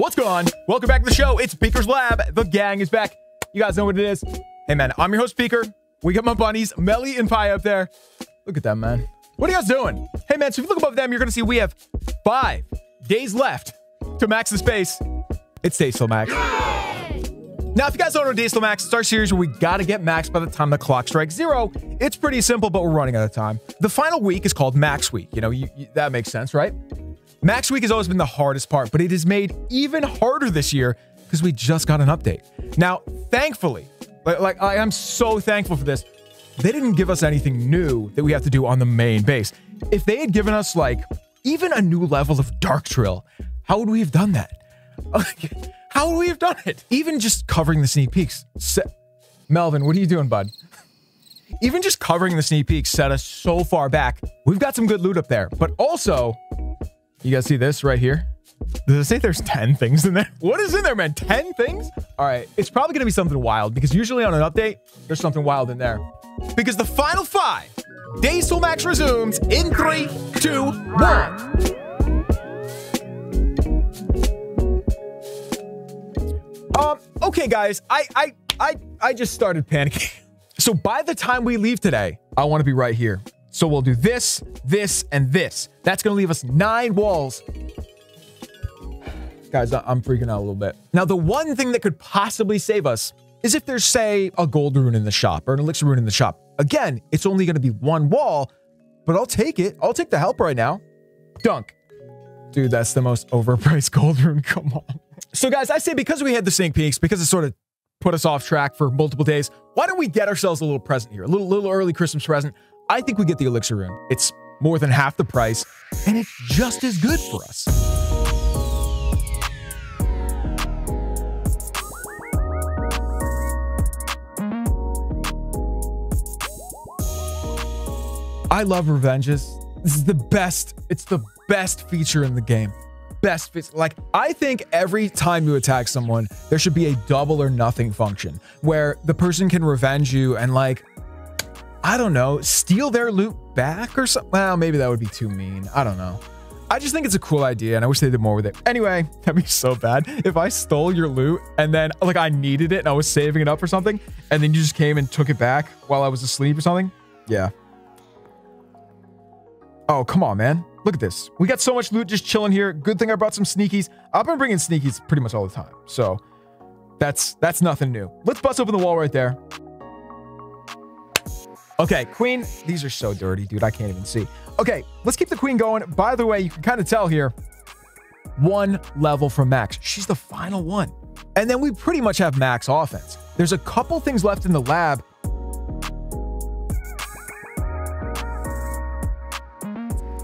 What's going on? Welcome back to the show. It's Beaker's Lab. The gang is back. You guys know what it is. Hey, man, I'm your host, Beaker. We got my bunnies, Melly and Pie up there. Look at them, man. What are you guys doing? Hey, man, so if you look above them, you're going to see we have five days left to max the space. It's Day Max. Now, if you guys don't know Day Max, it's our series where we got to get max by the time the clock strikes zero. It's pretty simple, but we're running out of time. The final week is called Max Week. You know, you, you, that makes sense, right? Max Week has always been the hardest part, but it is made even harder this year because we just got an update. Now, thankfully, like, like I am so thankful for this, they didn't give us anything new that we have to do on the main base. If they had given us like even a new level of Dark Drill, how would we have done that? How would we have done it? Even just covering the sneak peeks. Se- Melvin, what are you doing, bud? Even just covering the sneak peeks set us so far back. We've got some good loot up there, but also you guys see this right here? Does it say there's 10 things in there? What is in there, man? 10 things? All right, it's probably gonna be something wild because usually on an update, there's something wild in there. Because the final five, Days Till Max resumes in three, two, one. Um, okay, guys, I, I, I, I just started panicking. So by the time we leave today, I want to be right here. So we'll do this, this, and this. That's going to leave us nine walls. Guys, I'm freaking out a little bit. Now, the one thing that could possibly save us is if there's, say, a gold rune in the shop or an elixir rune in the shop. Again, it's only going to be one wall, but I'll take it. I'll take the help right now. Dunk. Dude, that's the most overpriced gold rune. Come on. So, guys, I say because we had the sneak peeks, because it sort of put us off track for multiple days, why don't we get ourselves a little present here? A little, little early Christmas present. I think we get the elixir rune. It's more than half the price, and it's just as good for us. I love revenges. This is the best. It's the best feature in the game. Best feature. Like, I think every time you attack someone, there should be a double or nothing function where the person can revenge you and, like, I don't know, steal their loot back or something. Well, maybe that would be too mean. I don't know. I just think it's a cool idea and I wish they did more with it. Anyway, that'd be so bad. If I stole your loot and then like I needed it and I was saving it up for something and then you just came and took it back while I was asleep or something. Yeah. Oh, come on, man. Look at this. We got so much loot just chilling here. Good thing I brought some sneakies. I've been bringing sneakies pretty much all the time. So that's that's nothing new. Let's bust open the wall right there. Okay, queen. These are so dirty, dude. I can't even see. Okay, let's keep the queen going. By the way, you can kind of tell here, one level from max. She's the final one. And then we pretty much have max offense. There's a couple things left in the lab.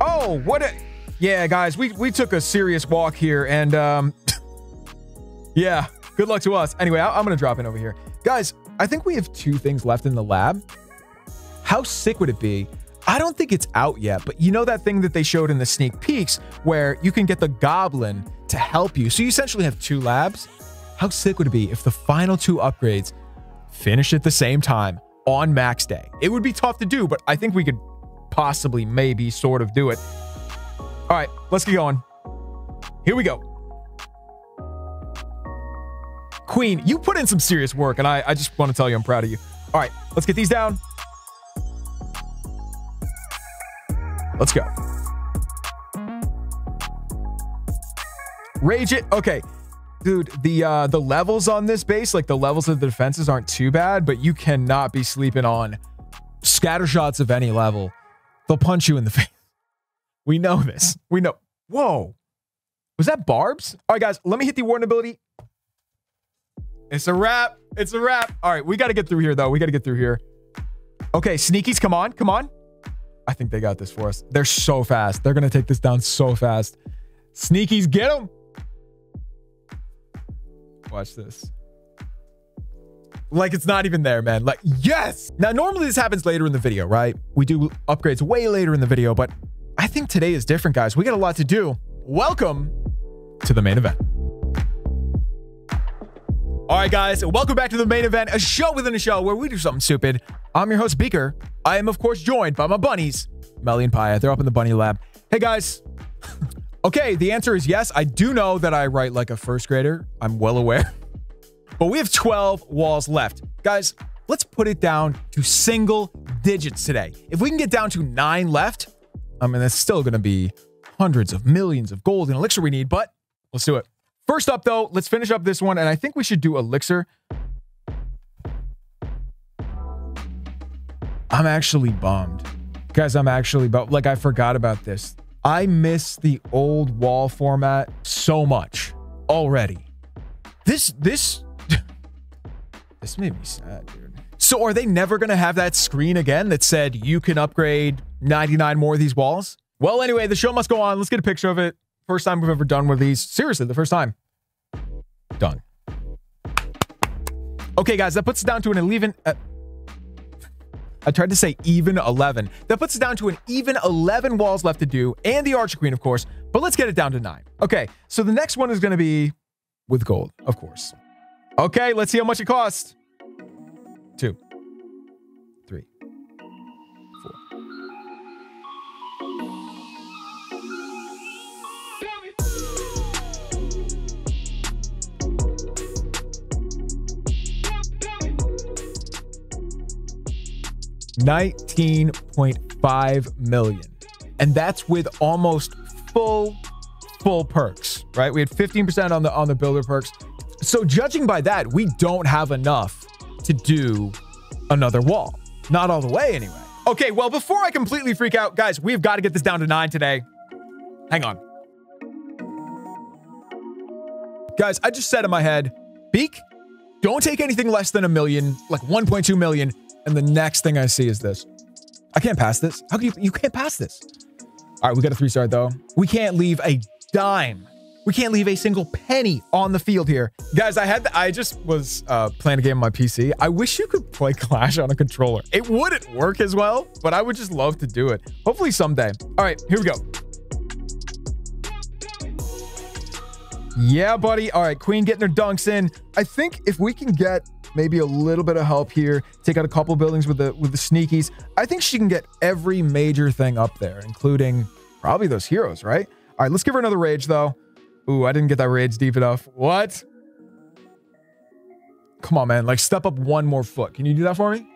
Oh, what a... Yeah, guys, we, we took a serious walk here and, um... yeah, good luck to us. Anyway, I, I'm going to drop in over here. Guys, I think we have two things left in the lab. How sick would it be? I don't think it's out yet, but you know that thing that they showed in the sneak peeks where you can get the goblin to help you. So you essentially have two labs. How sick would it be if the final two upgrades finish at the same time on max day? It would be tough to do, but I think we could possibly, maybe, sort of do it. All right, let's get going. Here we go. Queen, you put in some serious work, and I, I just want to tell you I'm proud of you. All right, let's get these down. Let's go. Rage it. Okay. Dude, the uh the levels on this base, like the levels of the defenses aren't too bad, but you cannot be sleeping on scatter shots of any level. They'll punch you in the face. We know this. We know. Whoa. Was that barbs? All right, guys, let me hit the warden ability. It's a wrap. It's a wrap. All right, we got to get through here, though. We got to get through here. Okay, sneakies, come on. Come on. I think they got this for us. They're so fast. They're going to take this down so fast. Sneakies, get them. Watch this. Like it's not even there, man. Like, yes. Now, normally this happens later in the video, right? We do upgrades way later in the video, but I think today is different, guys. We got a lot to do. Welcome to the main event. All right, guys, welcome back to the main event, a show within a show where we do something stupid. I'm your host, Beaker. I am, of course, joined by my bunnies, Melly and Paya. They're up in the bunny lab. Hey, guys, Okay, the answer is yes. I do know that I write like a first grader. I'm well aware. But we have 12 walls left. Guys, let's put it down to single digits today. If we can get down to nine left, I mean, that's still going to be hundreds of millions of gold and elixir we need, but let's do it. First up, though, let's finish up this one, and I think we should do elixir. I'm actually bummed. Guys, I'm actually bummed. Like, I forgot about this. I miss the old wall format so much already. This, this this made me sad, dude. So are they never going to have that screen again that said you can upgrade 99 more of these walls? Well, anyway, the show must go on. Let's get a picture of it. First time we've ever done one of these. Seriously, the first time. Done. Okay, guys, that puts it down to an even. Uh, I tried to say even 11. That puts it down to an even 11 walls left to do, and the Archer Queen, of course. But let's get it down to nine. Okay, so the next one is going to be with gold, of course. Okay, let's see how much it costs. 19.5 million. And that's with almost full full perks, right? We had 15% on the on the builder perks. So judging by that, we don't have enough to do another wall. Not all the way anyway. Okay, well before I completely freak out, guys, we've got to get this down to 9 today. Hang on. Guys, I just said in my head, Beak, don't take anything less than a million, like 1.2 million and the next thing I see is this. I can't pass this. How can you, you can't pass this. All right, we got a three star though. We can't leave a dime we can't leave a single penny on the field here. Guys, I had, the, I just was uh, playing a game on my PC. I wish you could play Clash on a controller. It wouldn't work as well, but I would just love to do it. Hopefully someday. All right, here we go. Yeah, buddy. All right, Queen getting her dunks in. I think if we can get maybe a little bit of help here, take out a couple buildings with the with the sneakies, I think she can get every major thing up there, including probably those heroes, right? All right, let's give her another rage though. Ooh, I didn't get that rage deep enough. What? Come on, man. Like, step up one more foot. Can you do that for me?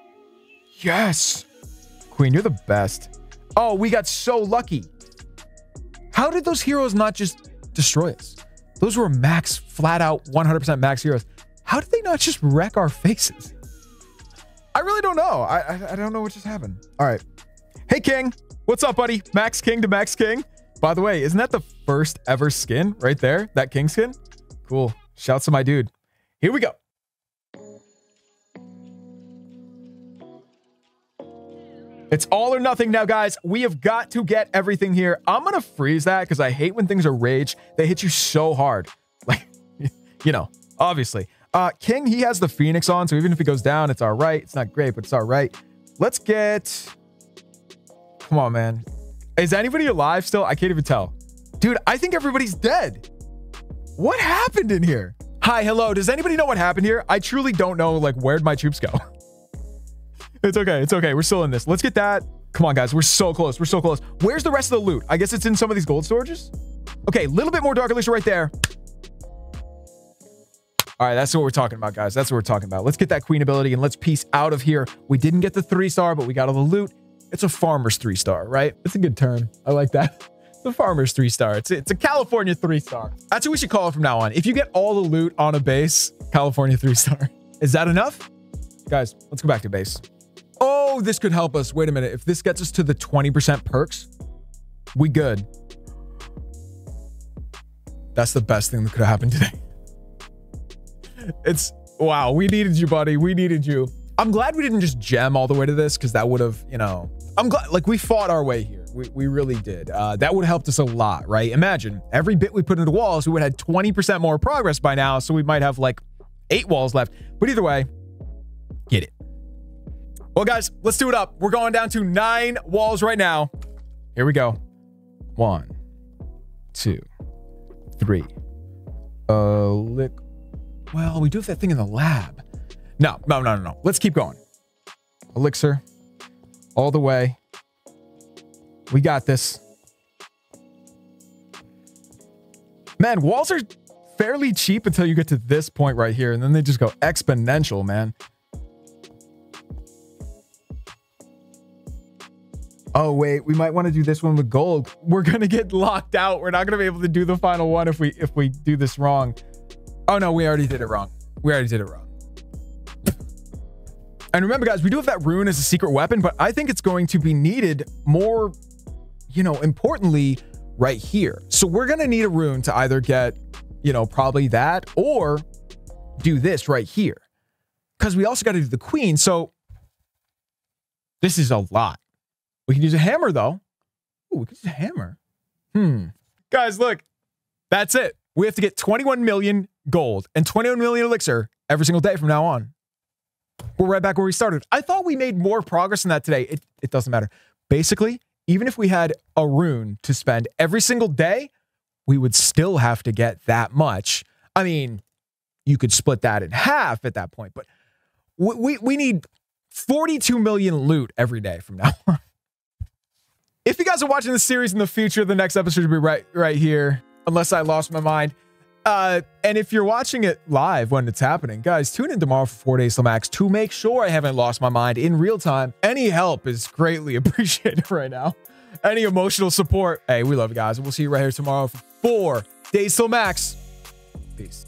Yes. Queen, you're the best. Oh, we got so lucky. How did those heroes not just destroy us? Those were max, flat out 100% max heroes. How did they not just wreck our faces? I really don't know. I, I, I don't know what just happened. All right. Hey, King. What's up, buddy? Max King to Max King. By the way, isn't that the first ever skin right there? That king skin? Cool. Shouts to my dude. Here we go. It's all or nothing now, guys. We have got to get everything here. I'm going to freeze that because I hate when things are rage. They hit you so hard. Like, you know, obviously. Uh, King, he has the Phoenix on, so even if he goes down, it's all right. It's not great, but it's all right. Let's get... Come on, man. Is anybody alive still? I can't even tell. Dude, I think everybody's dead. What happened in here? Hi, hello. Does anybody know what happened here? I truly don't know, like, where'd my troops go? it's okay. It's okay. We're still in this. Let's get that. Come on, guys. We're so close. We're so close. Where's the rest of the loot? I guess it's in some of these gold storages. Okay, a little bit more Dark Elixir right there. All right, that's what we're talking about, guys. That's what we're talking about. Let's get that queen ability and let's piece out of here. We didn't get the three star, but we got all the loot. It's a farmer's three star, right? It's a good term. I like that. The farmer's three star. It's, it's a California three star. That's what we should call it from now on. If you get all the loot on a base, California three star. Is that enough? Guys, let's go back to base. Oh, this could help us. Wait a minute. If this gets us to the 20% perks, we good. That's the best thing that could have happened today. It's wow. We needed you, buddy. We needed you. I'm glad we didn't just gem all the way to this because that would have, you know, I'm glad, like, we fought our way here. We, we really did. Uh, that would have helped us a lot, right? Imagine every bit we put into walls, we would have had 20% more progress by now. So we might have like eight walls left. But either way, get it. Well, guys, let's do it up. We're going down to nine walls right now. Here we go. One, two, three. Uh, lick. Well, we do have that thing in the lab. No, no, no, no, no. Let's keep going. Elixir. All the way. We got this. Man, walls are fairly cheap until you get to this point right here, and then they just go exponential, man. Oh, wait, we might want to do this one with gold. We're going to get locked out. We're not going to be able to do the final one if we if we do this wrong. Oh, no, we already did it wrong. We already did it wrong. And remember, guys, we do have that rune as a secret weapon, but I think it's going to be needed more, you know, importantly, right here. So we're going to need a rune to either get, you know, probably that or do this right here. Because we also got to do the queen. So this is a lot. We can use a hammer, though. Ooh, we can use a hammer. Hmm. Guys, look, that's it. We have to get 21 million gold and 21 million elixir every single day from now on. We're right back where we started. I thought we made more progress in that today. It, it doesn't matter. Basically, even if we had a rune to spend every single day, we would still have to get that much. I mean, you could split that in half at that point, but we, we, we need 42 million loot every day from now on. If you guys are watching this series in the future, the next episode will be right right here, unless I lost my mind. Uh, and if you're watching it live when it's happening, guys, tune in tomorrow for four days till max to make sure I haven't lost my mind in real time. Any help is greatly appreciated right now. Any emotional support. Hey, we love you guys. We'll see you right here tomorrow for four days till max. Peace.